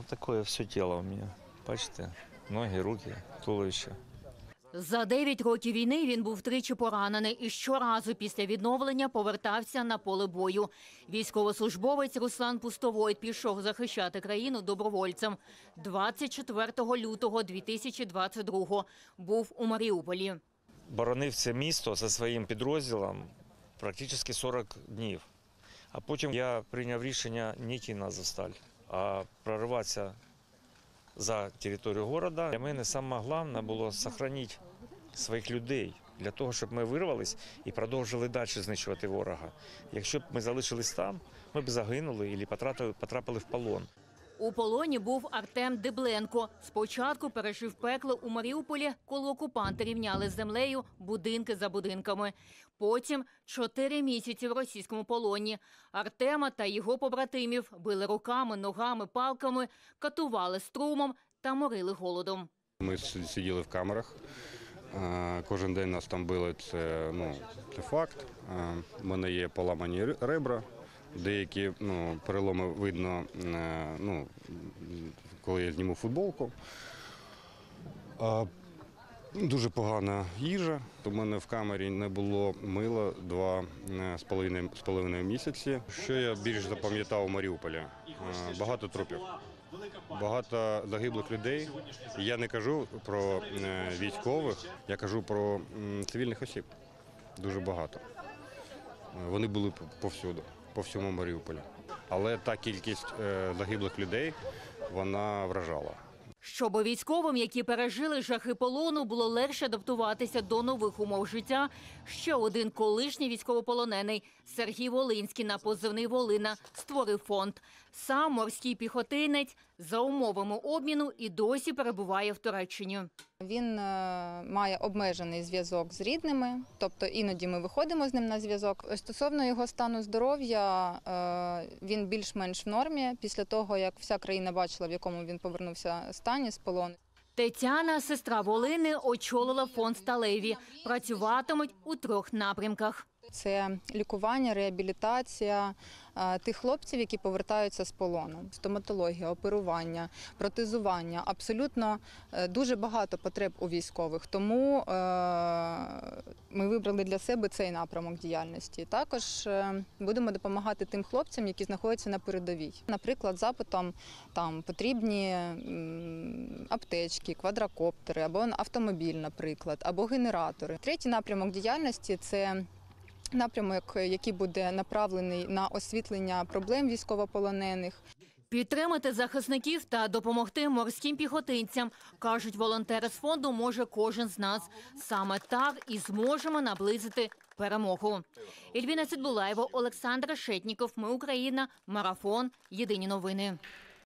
Вот такое все тело у меня. Бачите? Ноги, руки, туловище. За 9 років війни він був тричі поранений і щоразу після відновлення повертався на поле бою. Військовослужбовець Руслан Пустовой пішов захищати країну добровольцем. 24 лютого 2022 був у Маріуполі. Боронив це місто зі своїм підрозділом практично 40 днів. А потім я прийняв рішення не йти на Азовсталь, а за територію міста. Для мене найголовніше було зберігати своїх людей для того, щоб ми вирвались і продовжили далі знищувати ворога. Якщо б ми залишились там, ми б загинули і потрапили в полон. У полоні був Артем Дебленко. Спочатку пережив пекло у Маріуполі, коли окупанти рівняли з землею будинки за будинками. Потім чотири місяці в російському полоні. Артема та його побратимів били руками, ногами, палками, катували струмом та морили голодом. Ми сиділи в камерах. Кожен день нас там били, це, ну, це факт. У мене є поламані ре- ребра, деякі ну, переломи видно, е, ну, коли я зніму футболку. А, Дуже погана їжа. У мене в камері не було мила два е, з половиною, з половиною місяці. Що я більш запам'ятав у Маріуполі? Е, Багато трупів багато загиблих людей. Я не кажу про військових, я кажу про цивільних осіб. Дуже багато. Вони були п- повсюду, по всьому Маріуполі. Але та кількість е, загиблих людей вона вражала. Щоб військовим, які пережили жахи полону, було легше адаптуватися до нових умов життя. Ще один колишній військовополонений Сергій Волинський на позивний Волина створив фонд. Сам морський піхотинець за умовами обміну і досі перебуває в Туреччині. Він е, має обмежений зв'язок з рідними, тобто іноді ми виходимо з ним на зв'язок. Стосовно його стану здоров'я, е, він більш-менш в нормі після того, як вся країна бачила, в якому він повернувся стані з полону. Тетяна, сестра Волини, очолила фонд Сталеві. Працюватимуть у трьох напрямках. Це лікування, реабілітація е, тих хлопців, які повертаються з полону, стоматологія, оперування, протезування. Абсолютно е, дуже багато потреб у військових. Тому е, ми вибрали для себе цей напрямок діяльності. Також будемо допомагати тим хлопцям, які знаходяться на передовій. Наприклад, запитом там потрібні аптечки, квадрокоптери або автомобіль, наприклад, або генератори. Третій напрямок діяльності це напрямок, який буде направлений на освітлення проблем військовополонених. Підтримати захисників та допомогти морським піхотинцям, кажуть волонтери з фонду, може кожен з нас. Саме так і зможемо наблизити перемогу. Ільвіна Цидбулаєва, Олександр Шетніков. Ми Україна. Марафон. Єдині новини.